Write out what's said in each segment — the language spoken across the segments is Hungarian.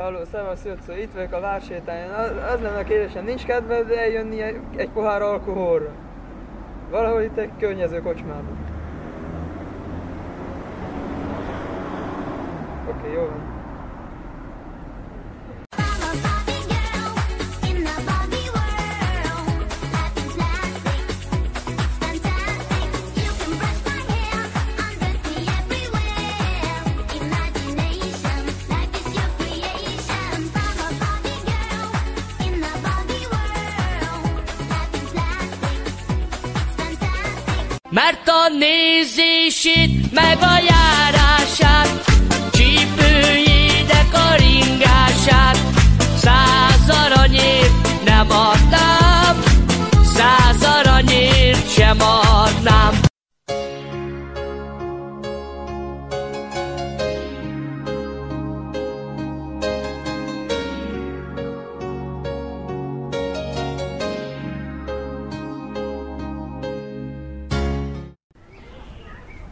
Halló, szevasz, Jöccó, itt vagyok a vársétányon. Az, az lenne a kérdésem, nincs kedved eljönni egy, egy pohár alkoholra? Valahol itt egy környező kocsmában. Oké, okay, jó van. Mert a nézését, meg a járását,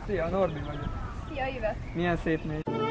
Szia, Norbi vagyok. Szia, Ivet! Milyen szép név.